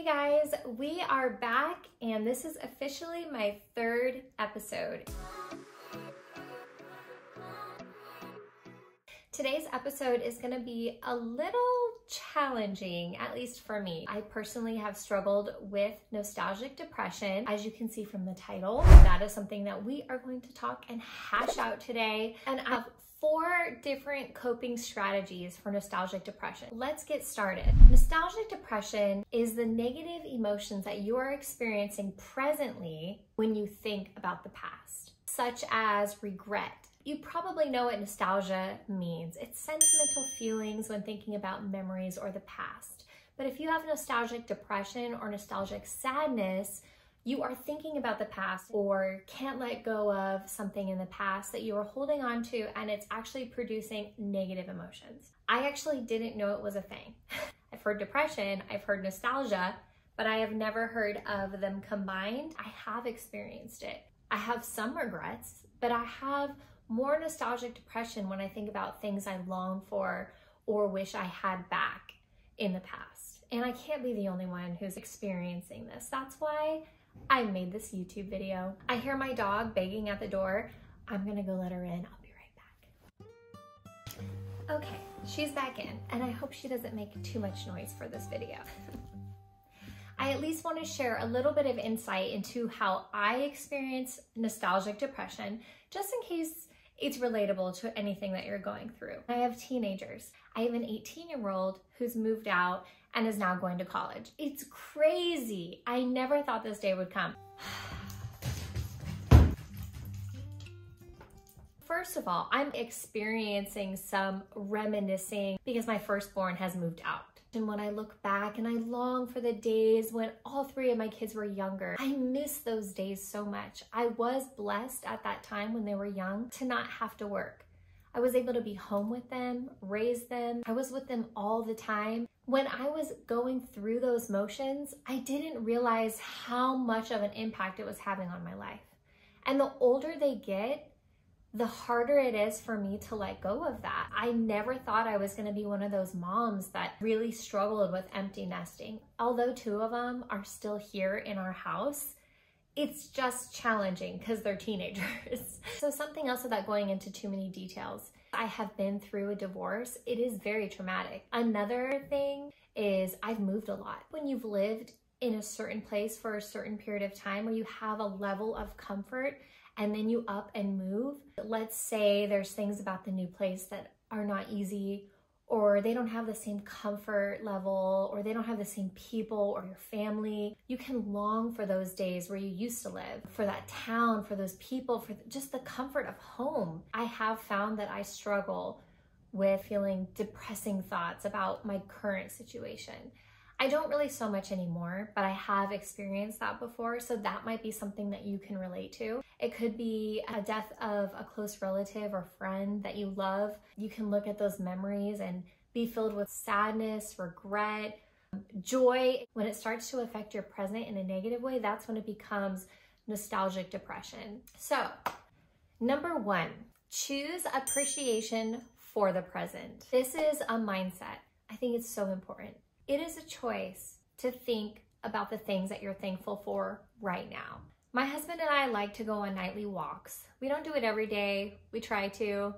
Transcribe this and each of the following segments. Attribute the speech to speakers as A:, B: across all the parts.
A: Hey guys, we are back and this is officially my third episode. Today's episode is going to be a little challenging, at least for me. I personally have struggled with nostalgic depression. As you can see from the title, that is something that we are going to talk and hash out today. And I have four different coping strategies for nostalgic depression. Let's get started. Nostalgic depression is the negative emotions that you are experiencing presently when you think about the past, such as regret. You probably know what nostalgia means. It's sentimental feelings when thinking about memories or the past. But if you have nostalgic depression or nostalgic sadness, you are thinking about the past or can't let go of something in the past that you are holding on to and it's actually producing negative emotions. I actually didn't know it was a thing. I've heard depression, I've heard nostalgia, but I have never heard of them combined. I have experienced it. I have some regrets, but I have more nostalgic depression when I think about things I long for or wish I had back in the past. And I can't be the only one who's experiencing this. That's why I made this YouTube video. I hear my dog begging at the door. I'm gonna go let her in. I'll be right back. Okay, she's back in, and I hope she doesn't make too much noise for this video. I at least want to share a little bit of insight into how I experience nostalgic depression, just in case it's relatable to anything that you're going through. I have teenagers. I have an 18 year old who's moved out and is now going to college. It's crazy. I never thought this day would come. First of all, I'm experiencing some reminiscing because my firstborn has moved out. And when I look back and I long for the days when all three of my kids were younger, I miss those days so much. I was blessed at that time when they were young to not have to work. I was able to be home with them, raise them. I was with them all the time. When I was going through those motions, I didn't realize how much of an impact it was having on my life. And the older they get, the harder it is for me to let go of that. I never thought I was going to be one of those moms that really struggled with empty nesting. Although two of them are still here in our house, it's just challenging because they're teenagers. so something else without going into too many details. I have been through a divorce. It is very traumatic. Another thing is I've moved a lot. When you've lived in a certain place for a certain period of time where you have a level of comfort and then you up and move. Let's say there's things about the new place that are not easy or they don't have the same comfort level or they don't have the same people or your family. You can long for those days where you used to live, for that town, for those people, for just the comfort of home. I have found that I struggle with feeling depressing thoughts about my current situation. I don't really so much anymore, but I have experienced that before, so that might be something that you can relate to. It could be a death of a close relative or friend that you love. You can look at those memories and be filled with sadness, regret, joy. When it starts to affect your present in a negative way, that's when it becomes nostalgic depression. So, number one, choose appreciation for the present. This is a mindset. I think it's so important. It is a choice to think about the things that you're thankful for right now. My husband and I like to go on nightly walks. We don't do it every day. We try to.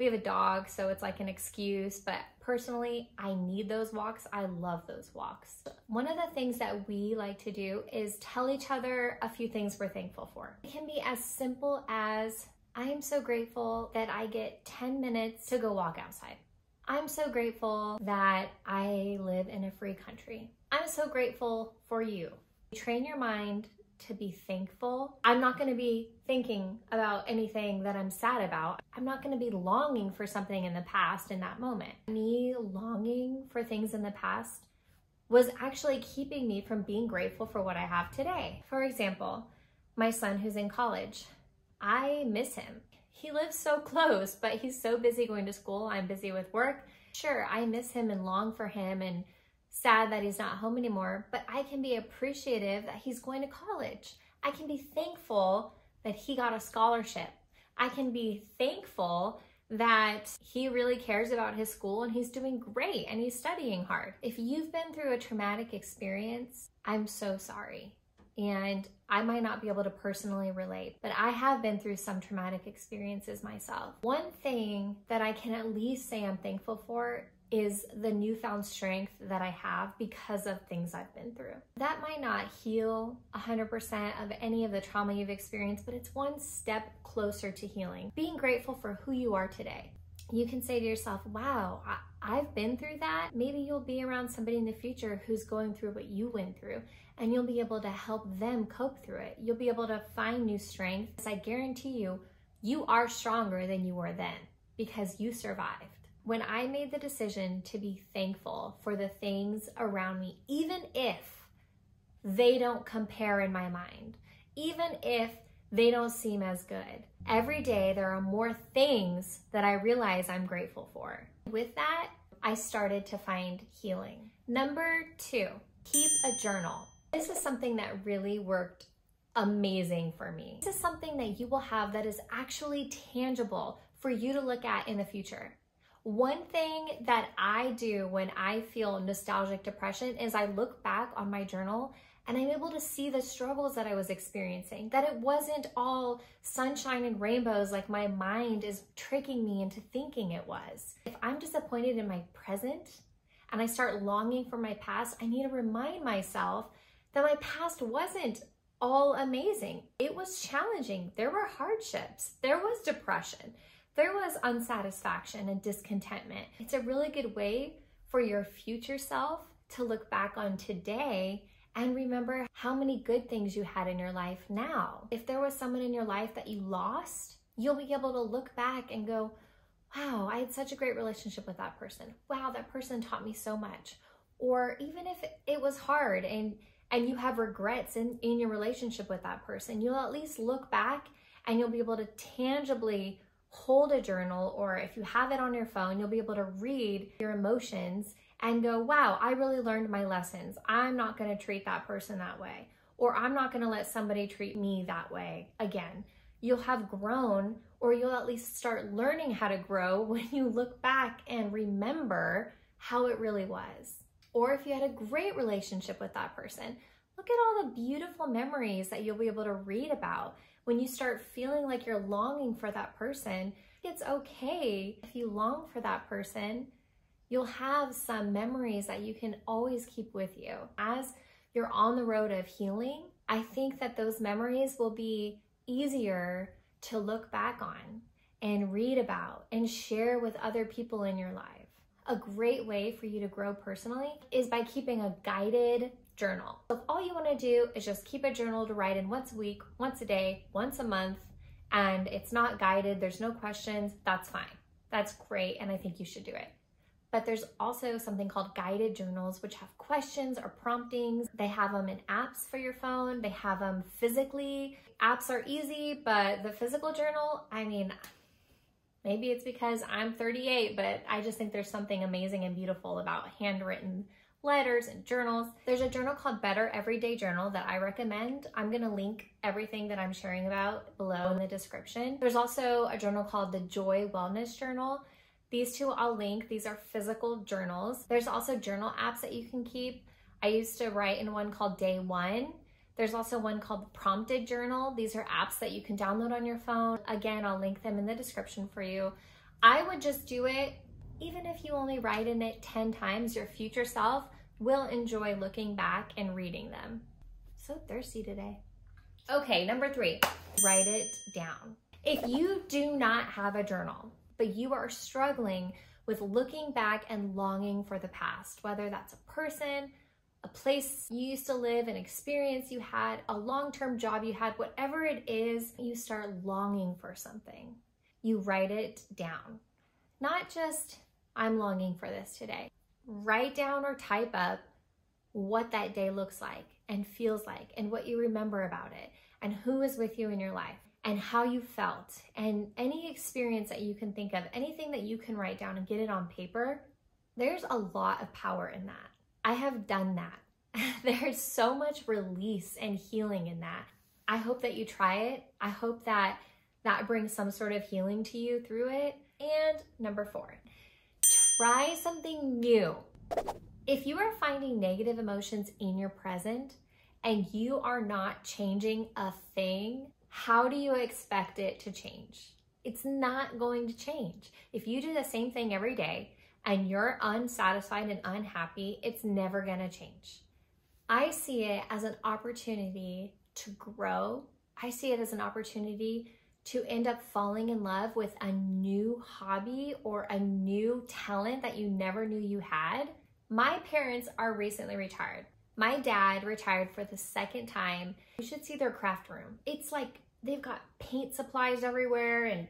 A: We have a dog, so it's like an excuse, but personally, I need those walks. I love those walks. One of the things that we like to do is tell each other a few things we're thankful for. It can be as simple as I am so grateful that I get 10 minutes to go walk outside. I'm so grateful that I live in a free country. I'm so grateful for you. Train your mind to be thankful. I'm not going to be thinking about anything that I'm sad about. I'm not going to be longing for something in the past in that moment. Me longing for things in the past was actually keeping me from being grateful for what I have today. For example, my son who's in college. I miss him. He lives so close, but he's so busy going to school. I'm busy with work. Sure, I miss him and long for him and sad that he's not home anymore, but I can be appreciative that he's going to college. I can be thankful that he got a scholarship. I can be thankful that he really cares about his school and he's doing great and he's studying hard. If you've been through a traumatic experience, I'm so sorry. And I might not be able to personally relate, but I have been through some traumatic experiences myself. One thing that I can at least say I'm thankful for is the newfound strength that I have because of things I've been through. That might not heal 100% of any of the trauma you've experienced, but it's one step closer to healing. Being grateful for who you are today. You can say to yourself, wow, I- have been through that. Maybe you'll be around somebody in the future who's going through what you went through, and you'll be able to help them cope through it. You'll be able to find new strength. I guarantee you, you are stronger than you were then because you survived when I made the decision to be thankful for the things around me, even if they don't compare in my mind, even if they don't seem as good. Every day there are more things that I realize I'm grateful for. With that, I started to find healing. Number two, keep a journal. This is something that really worked amazing for me. This is something that you will have that is actually tangible for you to look at in the future. One thing that I do when I feel nostalgic depression is I look back on my journal and I'm able to see the struggles that I was experiencing, that it wasn't all sunshine and rainbows like my mind is tricking me into thinking it was. If I'm disappointed in my present and I start longing for my past, I need to remind myself that my past wasn't all amazing. It was challenging. There were hardships. There was depression there was unsatisfaction and discontentment. It's a really good way for your future self to look back on today and remember how many good things you had in your life now. If there was someone in your life that you lost, you'll be able to look back and go, wow, I had such a great relationship with that person. Wow, that person taught me so much. Or even if it was hard and and you have regrets in, in your relationship with that person, you'll at least look back and you'll be able to tangibly hold a journal or if you have it on your phone, you'll be able to read your emotions and go, wow, I really learned my lessons. I'm not going to treat that person that way. Or I'm not going to let somebody treat me that way again. You'll have grown, or you'll at least start learning how to grow when you look back and remember how it really was. Or if you had a great relationship with that person, look at all the beautiful memories that you'll be able to read about when you start feeling like you're longing for that person, it's okay if you long for that person. You'll have some memories that you can always keep with you. As you're on the road of healing, I think that those memories will be easier to look back on and read about and share with other people in your life. A great way for you to grow personally is by keeping a guided journal. So if all you wanna do is just keep a journal to write in once a week, once a day, once a month, and it's not guided, there's no questions, that's fine. That's great, and I think you should do it. But there's also something called guided journals, which have questions or promptings. They have them in apps for your phone, they have them physically. Apps are easy, but the physical journal, I mean, maybe it's because I'm 38, but I just think there's something amazing and beautiful about handwritten letters and journals. There's a journal called Better Everyday Journal that I recommend. I'm gonna link everything that I'm sharing about below in the description. There's also a journal called the Joy Wellness Journal. These two I'll link. These are physical journals. There's also journal apps that you can keep. I used to write in one called Day One. There's also one called Prompted Journal. These are apps that you can download on your phone. Again, I'll link them in the description for you. I would just do it even if you only write in it 10 times, your future self will enjoy looking back and reading them. So thirsty today. Okay, number three, write it down. If you do not have a journal, but you are struggling with looking back and longing for the past, whether that's a person, a place you used to live, an experience you had, a long term job you had, whatever it is, you start longing for something. You write it down. Not just I'm longing for this today. Write down or type up what that day looks like and feels like and what you remember about it and who is with you in your life and how you felt and any experience that you can think of, anything that you can write down and get it on paper. There's a lot of power in that. I have done that. There's so much release and healing in that. I hope that you try it. I hope that that brings some sort of healing to you through it And number four, try something new. If you are finding negative emotions in your present and you are not changing a thing, how do you expect it to change? It's not going to change. If you do the same thing every day and you're unsatisfied and unhappy, it's never going to change. I see it as an opportunity to grow. I see it as an opportunity to end up falling in love with a new hobby or a new talent that you never knew you had. My parents are recently retired. My dad retired for the second time. You should see their craft room. It's like they've got paint supplies everywhere and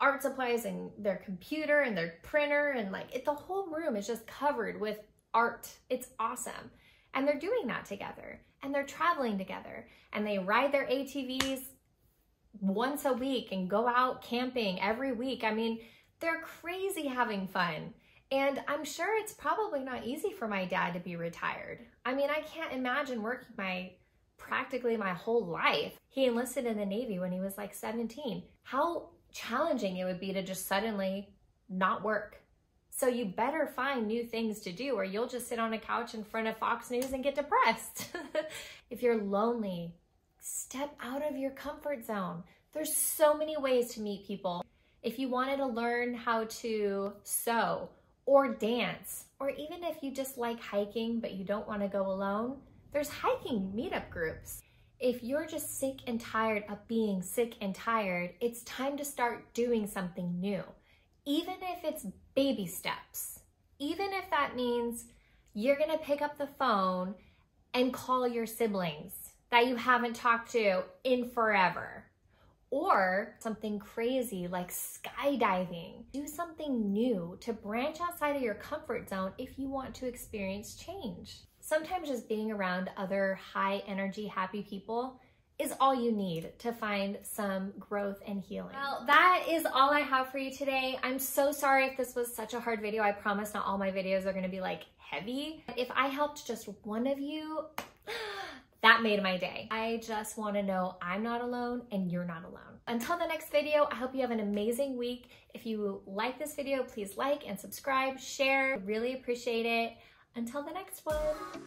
A: art supplies and their computer and their printer and like it, the whole room is just covered with art. It's awesome. And they're doing that together and they're traveling together and they ride their ATVs once a week and go out camping every week. I mean, they're crazy having fun. And I'm sure it's probably not easy for my dad to be retired. I mean, I can't imagine working my practically my whole life. He enlisted in the Navy when he was like 17. How challenging it would be to just suddenly not work. So you better find new things to do or you'll just sit on a couch in front of Fox News and get depressed. if you're lonely, step out of your comfort zone. There's so many ways to meet people. If you wanted to learn how to sew or dance, or even if you just like hiking but you don't want to go alone, there's hiking meetup groups. If you're just sick and tired of being sick and tired, it's time to start doing something new. Even if it's baby steps, even if that means you're gonna pick up the phone and call your siblings that you haven't talked to in forever. Or something crazy like skydiving. Do something new to branch outside of your comfort zone if you want to experience change. Sometimes just being around other high energy, happy people is all you need to find some growth and healing. Well, that is all I have for you today. I'm so sorry if this was such a hard video. I promise not all my videos are gonna be like heavy. If I helped just one of you, that made my day. I just wanna know I'm not alone and you're not alone. Until the next video, I hope you have an amazing week. If you like this video, please like and subscribe, share. Really appreciate it. Until the next one.